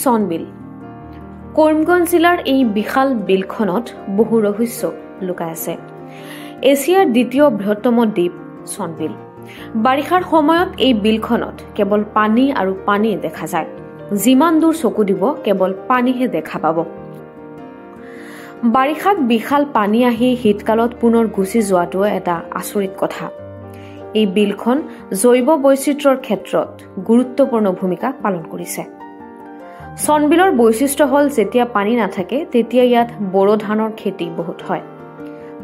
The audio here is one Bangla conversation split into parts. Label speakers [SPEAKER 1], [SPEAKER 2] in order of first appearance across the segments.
[SPEAKER 1] চনবিল। কৰিমগঞ্জ জিলাৰ এই বিশাল বিলখনত বহু ৰহস্য লুকাই আছে। এছিয়াৰ দ্বিতীয় বৃহত্তম দ্বীপ চনবিল। বাৰিষাৰ সময়ত এই বিলখনত কেৱল পানী আৰু পানী দেখা যায়। যিমান দূৰ চকু দিব কেৱল পানীহে দেখা পাব। বাৰিষাত বিশাল পানী আহি শীতকালত পুনৰ গুচি যোৱাটো এটা আচৰিত কথা। এই বিলখন জৈৱ বৈচিত্ৰ্যৰ ক্ষেত্ৰত গুৰুত্বপূৰ্ণ ভূমিকা পালন কৰিছে। চনবিলৰ বৈশিষ্ট্য হ'ল যেতিয়া পানী নাথাকে তেতিয়া ইয়াত বড়ো ধানৰ খেতি বহুত হয়।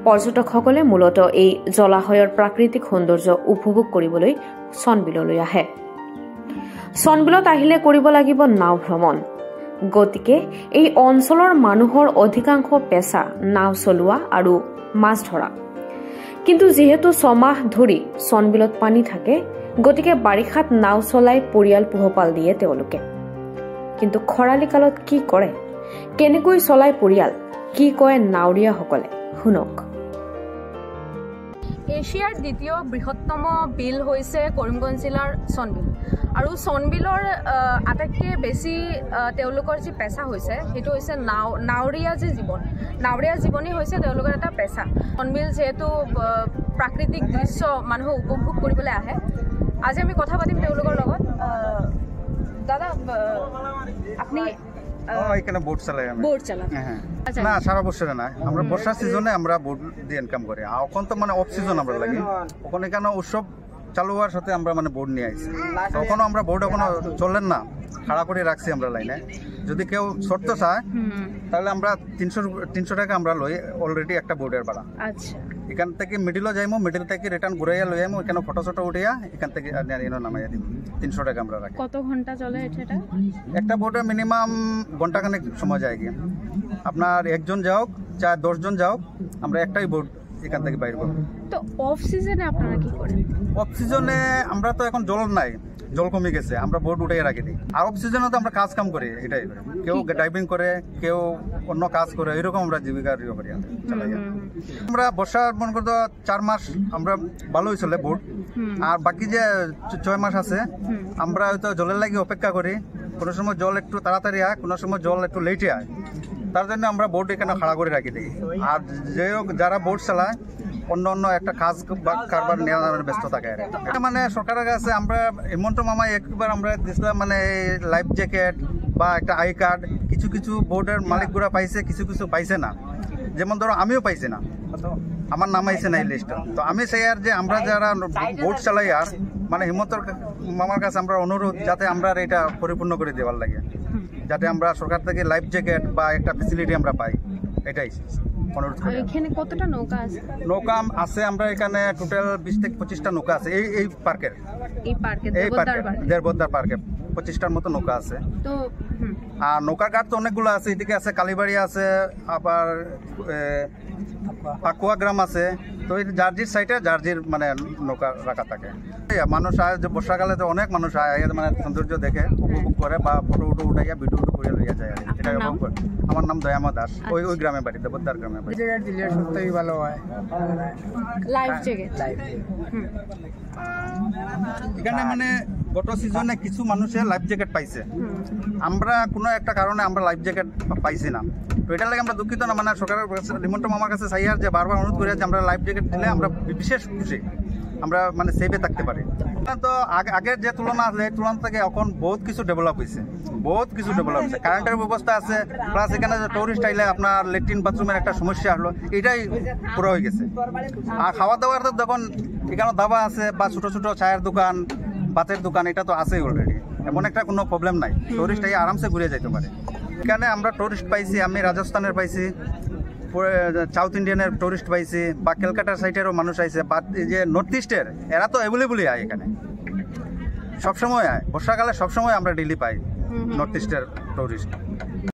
[SPEAKER 1] পৰ্যটকসকলে মূলতঃ এই জলাশয়ৰ প্ৰাকৃতিক সৌন্দৰ্য উপভোগ কৰিবলৈ চনবিললৈ আহে। চনবিলত আহিলে কৰিব লাগিব নাও ভ্ৰমণ। গতিকে এই অঞ্চলৰ মানুহৰ অধিকাংশ পেচা নাও চলোৱা আৰু মাছ ধৰা। কিন্তু যিহেতু ছমাহ ধৰি চনবিলত পানী থাকে গতিকে বাৰিষাত নাও চলাই পৰিয়াল পোহপাল দিয়ে তেওঁলোকে। কিন্তু খৰালি কালত কি কৰে? কেনেকৈ চলাই পৰিয়াল? কি কয় নাৱৰীয়াসকলে? শুনক।
[SPEAKER 2] এছিয়াৰ দ্বিতীয় বৃহত্তম বিল হৈছে কৰিমগঞ্জ জিলাৰ চনবিল। আৰু চনবিলৰ আটাইতকৈ বেছি তেওঁলোকৰ যি পেচা হৈছে সেইটো হৈছে নাও নাৱৰীয়া যি জীৱন। নাৱৰীয়া জীৱনেই হৈছে তেওঁলোকৰ এটা পেচা চনবিল যিহেতু প্ৰাকৃতিক দৃশ্য মানুহে উপভোগ কৰিবলৈ আহে। আজি আমি কথা পাতিম তেওঁলোকৰ লগত। দাদা আপনি
[SPEAKER 3] এখানে বোট চালাই
[SPEAKER 2] বোট চালান।
[SPEAKER 3] হ্যাঁ
[SPEAKER 2] আচ্ছা।
[SPEAKER 3] না সারা বছরে না। আমরা বর্ষার সিজনে আমরা বোট দিয়ে ইনকাম করি। আর এখন তো মানে অফ সিজন আমরা লাগি। ওখানে কেন উৎসব চালু হওয়ার সাথে আমরা মানে বোর্ড নিয়ে তখনও আমরা বোর্ড এখনও চলেন না। খাড়া করে রাখছি আমরা লাইনে যদি কেউ শর্ত চায় তাহলে আমরা তিনশো তিনশো টাকা আমরা লই অলরেডি একটা বোর্ডের ভাড়া।
[SPEAKER 2] আচ্ছা।
[SPEAKER 3] এখান থেকে মিডিলও যাইমো মিডিল থেকে রিটার্ন ঘুরাইয়া লই আইমো এখানে ফটো ফটো উঠিয়া এখান থেকে নামাইয়া দিম। তিনশো টাকা আমরা রাখি।
[SPEAKER 2] কত ঘণ্টা চলে এটা
[SPEAKER 3] একটা বোটে মিনিমাম ঘণ্টা ঘন্টাখানেক সময় যায় গিয়ে। আপনার একজন যাওক চার দশজন যাওক আমরা একটাই বোট এখান থেকে বাইর করব।
[SPEAKER 2] তো অফ সিজনে আপনারা কি করেন?
[SPEAKER 3] অফ সিজনে আমরা তো এখন জল নাই। জল কমে গেছে আমরা বোট উঠে রাখি দিই আর অফ সিজনে তো আমরা কাজ কাম করি এটাই। কেউ ড্রাইভিং করে কেউ অন্য কাজ করে এরকম আমরা জীবিকা ইয়ে করি। আমরা বর্ষার মনে করতো চার মাস আমরা ভালোই চলে বোট আর বাকি যে ছয় মাস আছে আমরা হয়তো জলের লাগে অপেক্ষা করি। কোনো সময় জল একটু তাড়াতাড়ি হয় কোনো সময় জল একটু লেটে আয়। তার জন্য আমরা বোট এখানে খাড়া করে রাখি দিই আর যে হোক যারা বোট চালায় অন্য অন্য একটা কাজ বা কারবার নেওয়ার ব্যস্ত থাকে। এটা মানে সরকারের কাছে আমরা হেমন্ত মামা একবার আমরা দিছিলাম মানে লাইফ জ্যাকেট বা একটা আই কার্ড, কিছু কিছু বোর্ডের মালিকগুলা পাইছে, কিছু কিছু পাইছে না। যেমন ধরো আমিও পাইছি না। আমার নাম আইছে না এই লিস্ট তো আমি চাই আর যে আমরা যারা বোট চালাই আর মানে হিমন্তর মামার কাছে আমরা অনুরোধ যাতে আমরা এটা পরিপূর্ণ করে দেওয়ার লাগে। যাতে আমরা সরকার থেকে লাইফ জ্যাকেট বা একটা ফেসিলিটি আমরা পাই। এটাই।
[SPEAKER 2] এখানে কতটা নৌকা আছে?
[SPEAKER 3] নৌকা আছে আমরা এখানে টোটাল বিশ থেকে পঁচিশটা নৌকা আছে এই এই পার্কের
[SPEAKER 2] এই পার্কে দেবদার
[SPEAKER 3] পার্কে পঁচিশটার মতো নৌকা আছে।
[SPEAKER 2] তো
[SPEAKER 3] আর নৌকার ঘাট তো অনেকগুলো আছে এদিকে আছে কালীবাড়ি আছে আবার পাকুয়া গ্রাম আছে। তো এই জার্জির সাইডে জার্জির মানে নৌকা রাখা থাকে। মানুষ আয় যে বর্ষাকালে তো অনেক মানুষ আয় মানে সৌন্দর্য দেখে উপভোগ করে বা ফটো উটো উঠাইয়া ভিডিও উটো করে লইয়া যায় আর কি। এটা। আমার নাম দয়ামা দাস। ওই ওই গ্রামে বাড়ি দেবদার গ্রামে বাড়ি।
[SPEAKER 4] দিলে সত্যই ভালো হয়।
[SPEAKER 2] হুম,
[SPEAKER 3] এখানে মানে গত সিজনে কিছু মানুষে লাইফ জ্যাকেট পাইছে। আমরা কোনো একটা কারণে আমরা লাইফ জ্যাকেট পাইছি না। তো এটার লাগে আমরা দুঃখিত না মানে সরকারের কাছে রিমোট মামার কাছে চাই আর যে বারবার অনুরোধ করি যে আমরা লাইফ জ্যাকেট দিলে আমরা বিশেষ খুশি। আমরা মানে সেফে থাকতে পারি। তো আগে- আগের যে তুলনা আছে সেই তুলনা থেকে এখন বহুত কিছু ডেভেলপ হয়েছে বহুত কিছু ডেভেলপ হয়েছে কারেন্টের ব্যবস্থা আছে প্লাস এখানে যে টুরিস্ট আইলে আপনার লেট্রিন বাথরুমের একটা সমস্যা হলো এটাই পুরো হয়ে গেছে। আর খাওয়া দাওয়ার তো তখন এখানে দাবা আছে বা ছোট ছোট চায়ের দোকান বাতের দোকান এটা তো আছেই অলরেডি এমন একটা কোনো প্রবলেম নাই। টুরিস্ট এই আরামসে ঘুরে যাইতে পারে। এখানে আমরা টুরিস্ট পাইছি আমি রাজস্থানের পাইছি সাউথ ইন্ডিয়ানের টুরিস্ট পাইছি বা ক্যালকাটার সাইডেরও মানুষ আইছে বা এই যে নর্থ ইস্টের এরা তো অ্যাভেলেবলই হয় এখানে। সবসময় আয়। বর্ষাকালে সবসময় আমরা ডেলি পাই নর্থ ইস্টের টুরিস্ট